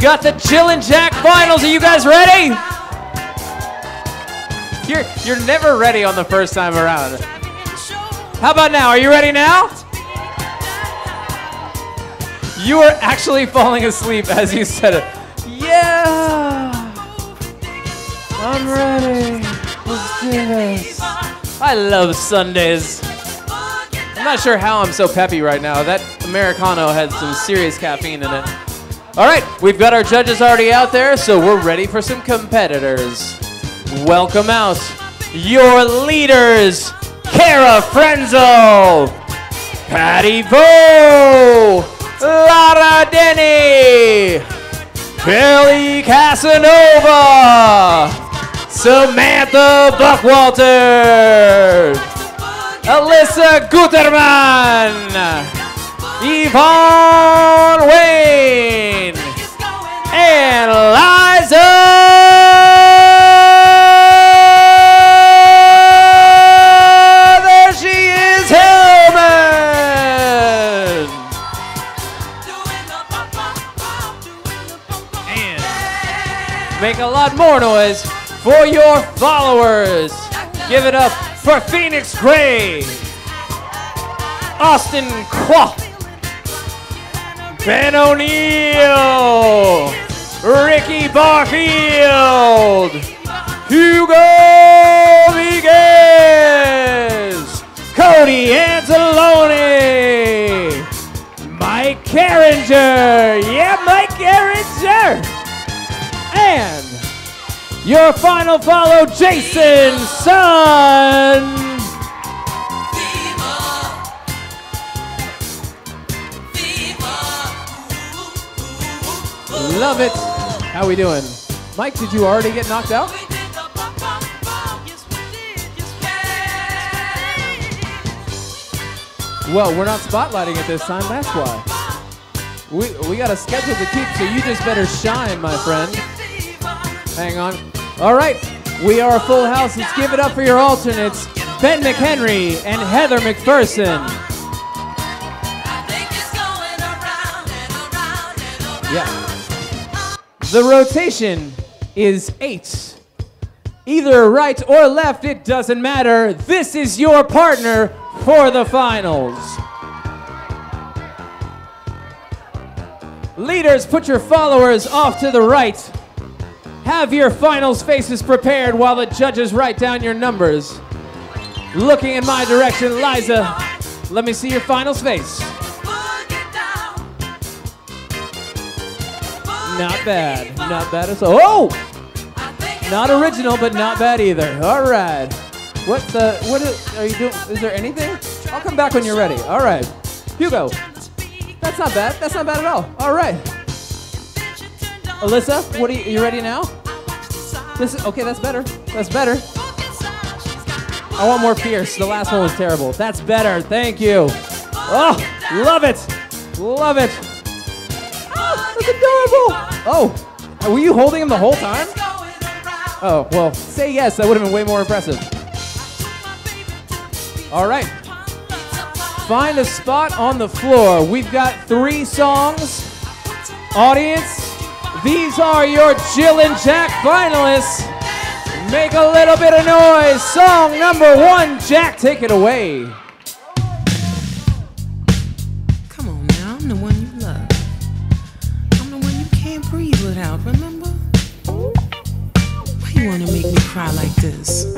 Got the Chillin' Jack finals. Are you guys ready? You're you're never ready on the first time around. How about now? Are you ready now? You were actually falling asleep as you said it. Yeah. I'm ready. Let's do this. I love Sundays. I'm not sure how I'm so peppy right now. That Americano had some serious caffeine in it. All right, we've got our judges already out there, so we're ready for some competitors. Welcome out your leaders, Kara Frenzel, Patty Vo, Lara Denny, Billy Casanova, Samantha Buckwalter, Alyssa Guterman, Yvonne more noise for your followers. Give it up for Phoenix Gray, Austin Quah, Ben O'Neill, Ricky Barfield, Hugo Viguez, Cody Anzalone, Mike Carringer, yeah, Mike Carringer, and your final follow, Jason Sun. Love it. How we doing? Mike, did you already get knocked out? Well, we're not spotlighting it this time, that's why. We, we got a schedule to keep, so you just better shine, my friend. Hang on. All right, we are a full house. Let's give it up for your alternates, Ben McHenry and Heather McPherson. Yeah. The rotation is eight. Either right or left, it doesn't matter. This is your partner for the finals. Leaders, put your followers off to the right. Have your finals faces prepared while the judges write down your numbers. Looking in my direction, Liza, let me see your finals face. Not bad. Not bad at all. Oh! Not original, but not bad either. All right. What the? What is, are you doing? Is there anything? I'll come back when you're ready. All right. Hugo. That's not bad. That's not bad at all. All right. Alyssa, what are you, you ready now? This is, okay, that's better. That's better. I want more fierce. The last one was terrible. That's better. Thank you. Oh, love it. Love it. Oh, that's adorable. Oh, were you holding him the whole time? Oh, well, say yes. That would have been way more impressive. All right. Find a spot on the floor. We've got three songs. Audience, these are your Jill and Jack finalists. Make a little bit of noise. Song number one, Jack, take it away. Come on now, I'm the one you love. I'm the one you can't breathe without, remember? Why you wanna make me cry like this?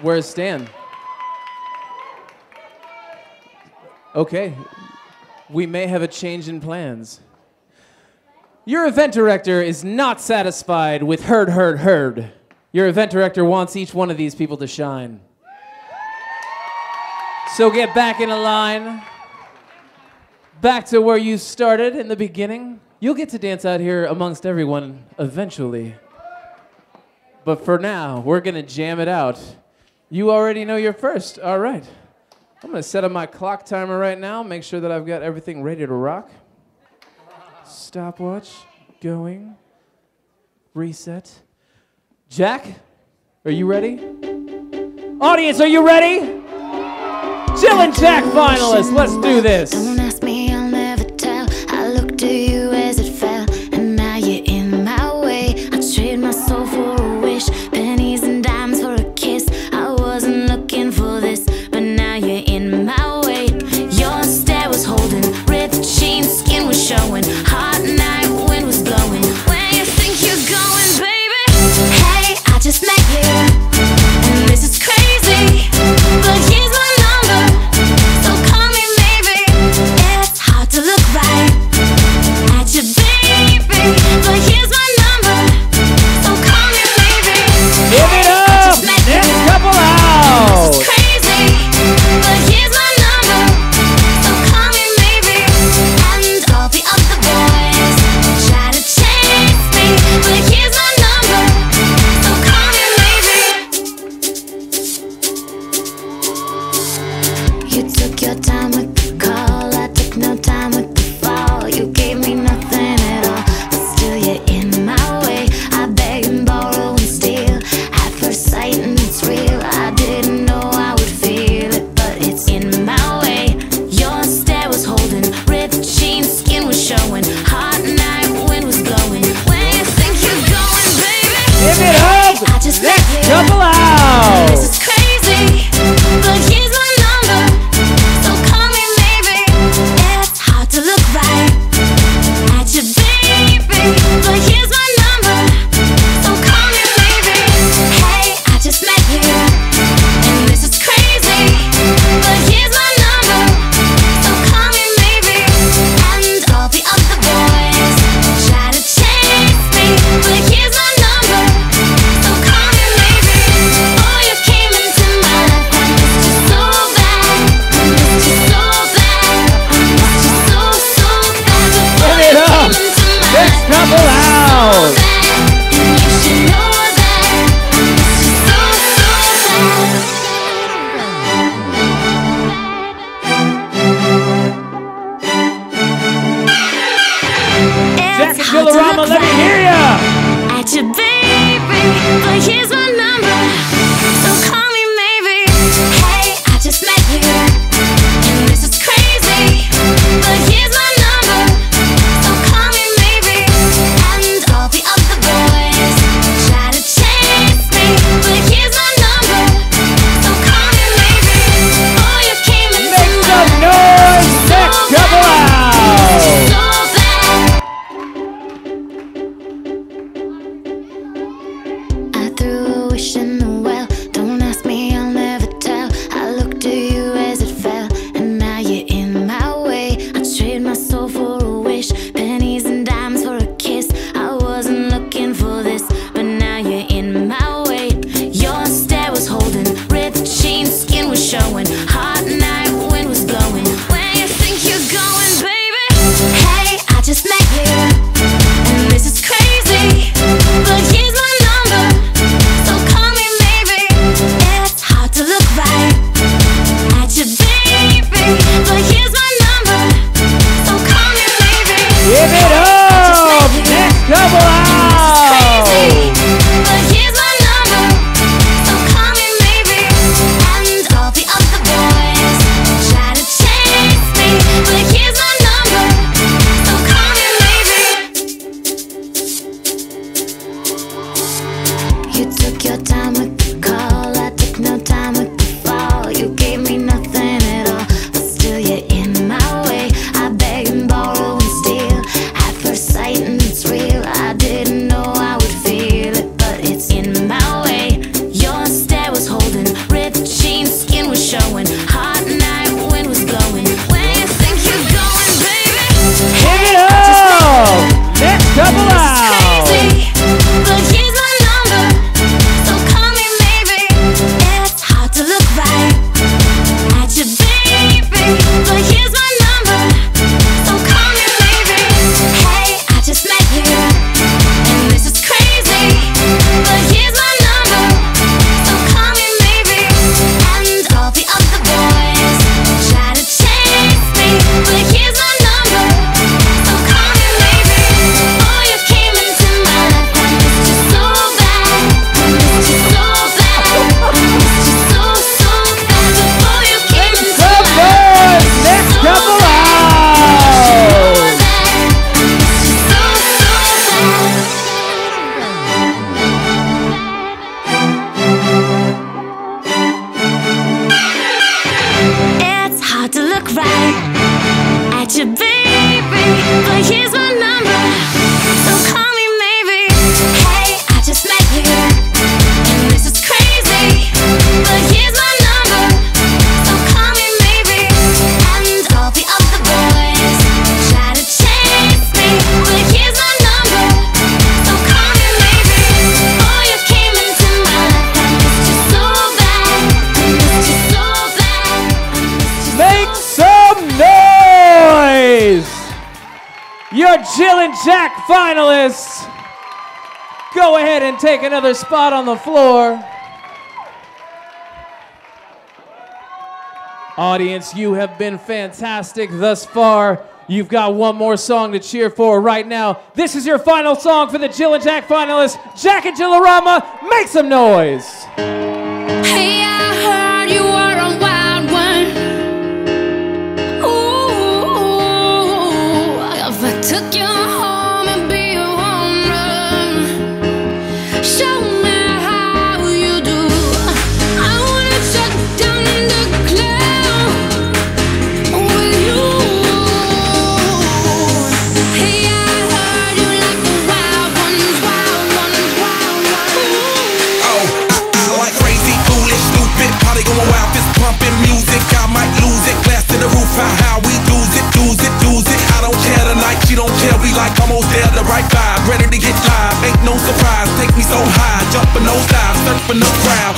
Where's Stan? Okay. We may have a change in plans. Your event director is not satisfied with herd, herd, herd. Your event director wants each one of these people to shine. So get back in a line. Back to where you started in the beginning. You'll get to dance out here amongst everyone eventually. But for now, we're going to jam it out. You already know you're first. All right. I'm going to set up my clock timer right now, make sure that I've got everything ready to rock. Stopwatch going. Reset. Jack, are you ready? Audience, are you ready? Jill and Jack finalists, let's do this. Don't ask me, I'll never tell. I looked to you as it fell, and now you're in my way. I trade my soul for Thank you. so full. And Jack finalists. Go ahead and take another spot on the floor. Audience, you have been fantastic thus far. You've got one more song to cheer for right now. This is your final song for the Jill and Jack finalists. Jack and Jill O'Rama, make some noise.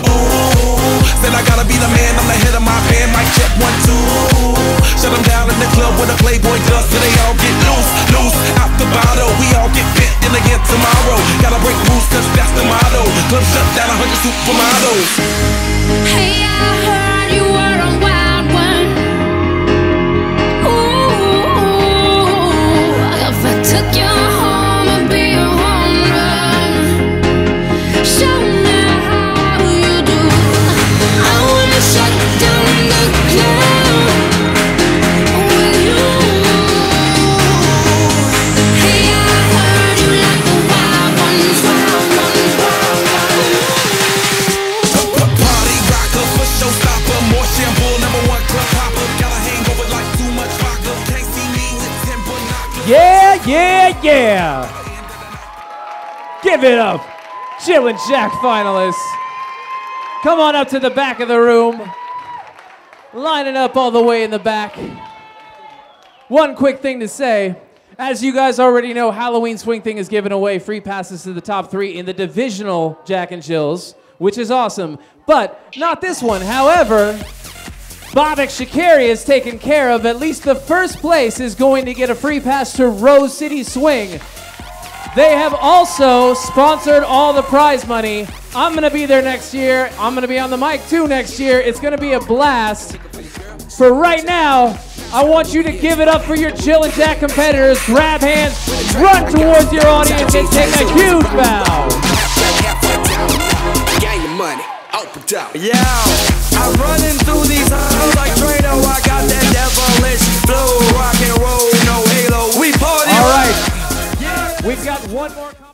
Ooh, said I gotta be the man, I'm the head of my band, mic check one, two. Shut 'em down in the club with a Playboy does, so they all get loose, loose, out the bottle. We all get bent in again tomorrow. Gotta break rules, cause that's the motto. Club shut down, 100 supermodels. Give it up. Jill and Jack finalists. Come on up to the back of the room. Line it up all the way in the back. One quick thing to say. As you guys already know, Halloween Swing Thing is giving away free passes to the top three in the divisional Jack and Jills, which is awesome. But not this one. However, Bobak Shakari has taken care of. At least the first place is going to get a free pass to Rose City Swing. They have also sponsored all the prize money. I'm going to be there next year. I'm going to be on the mic too next year. It's going to be a blast. For right now, I want you to give it up for your Jill and Jack competitors. Grab hands, run towards your audience, and take a huge bow. Yeah, I'm running through these halls like I got that devilish flow, rock and roll. We've got one more.